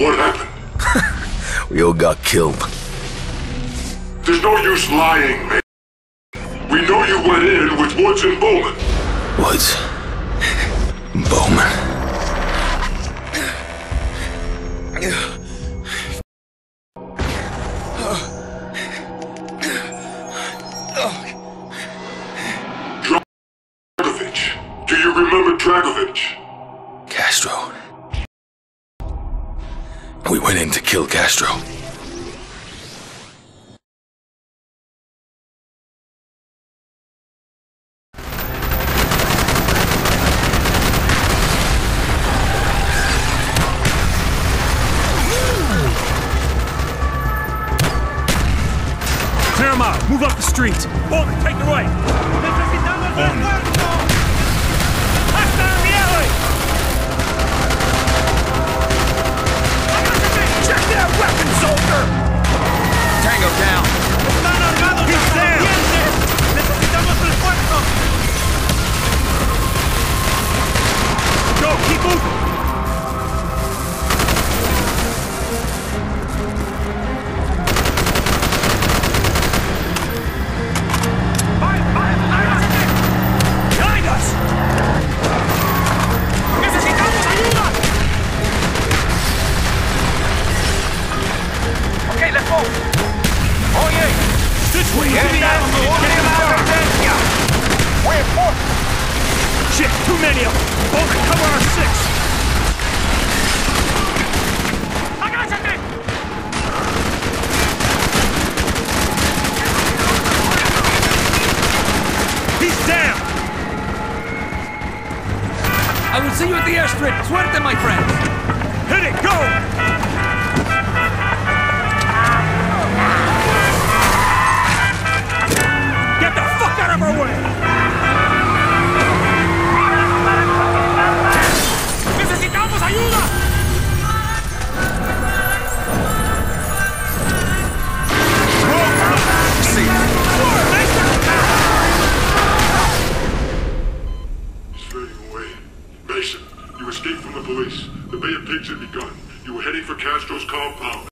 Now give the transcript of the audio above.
What happened? We all got killed. There's no use lying, man. We know you went in with Woods and Bowman. Woods. Bowman. Dragovich. Do you remember Dragovich? Castro. We went in to kill Castro. Clear them out. Move up the street. Bowman, take the right. Hostile Reinforce. Shit, too many of them! Cover our six! ¡Agáchate! He's down! I will see you at the airstrip. Suerte, my friend. Hit it, go! police. Bay of Pigs had begun. You were heading for Castro's compound.